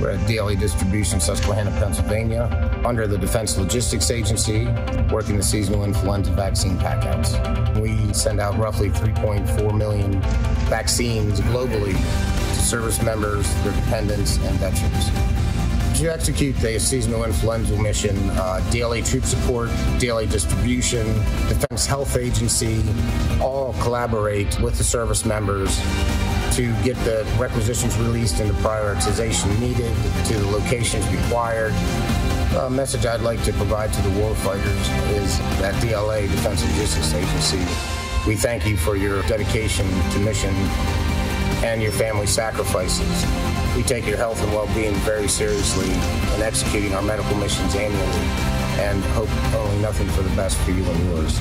DLA Distribution, Susquehanna, Pennsylvania, under the Defense Logistics Agency, working the seasonal influenza vaccine packouts. We send out roughly 3.4 million vaccines globally to service members, their dependents, and veterans to execute the seasonal influenza mission, uh, DLA Troop Support, DLA Distribution, Defense Health Agency, all collaborate with the service members to get the requisitions released and the prioritization needed to the locations required. A message I'd like to provide to the warfighters is that DLA, Defense Logistics Agency, we thank you for your dedication to mission and your family sacrifices. We take your health and well-being very seriously in executing our medical missions annually and hope only nothing for the best for you and yours.